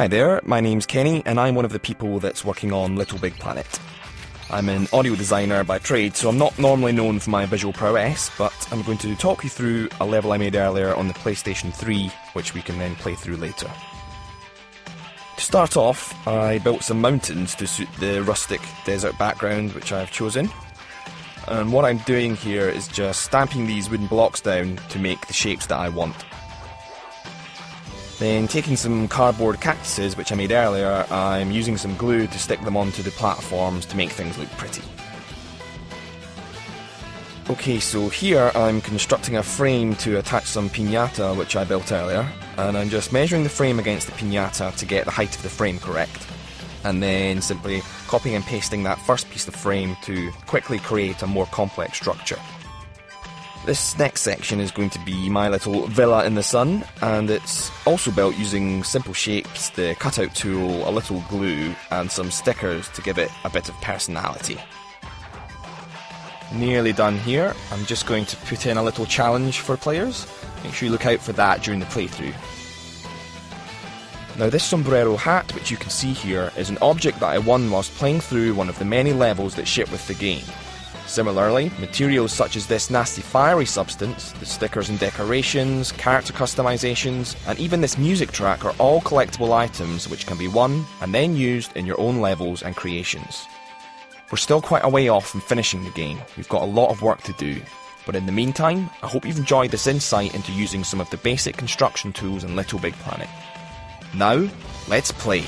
Hi there, my name's Kenny, and I'm one of the people that's working on Little Big Planet. I'm an audio designer by trade, so I'm not normally known for my visual prowess, but I'm going to talk you through a level I made earlier on the PlayStation 3, which we can then play through later. To start off, I built some mountains to suit the rustic desert background which I've chosen. And what I'm doing here is just stamping these wooden blocks down to make the shapes that I want. Then taking some cardboard cactuses which I made earlier, I'm using some glue to stick them onto the platforms to make things look pretty. Okay, so here I'm constructing a frame to attach some pinata which I built earlier, and I'm just measuring the frame against the pinata to get the height of the frame correct, and then simply copying and pasting that first piece of frame to quickly create a more complex structure. This next section is going to be my little villa in the sun, and it's also built using simple shapes, the cutout tool, a little glue, and some stickers to give it a bit of personality. Nearly done here. I'm just going to put in a little challenge for players. Make sure you look out for that during the playthrough. Now this sombrero hat, which you can see here, is an object that I won whilst playing through one of the many levels that ship with the game. Similarly, materials such as this nasty fiery substance, the stickers and decorations, character customizations, and even this music track are all collectible items which can be won and then used in your own levels and creations. We're still quite a way off from finishing the game, we've got a lot of work to do, but in the meantime, I hope you've enjoyed this insight into using some of the basic construction tools in Little Big Planet. Now, let's play.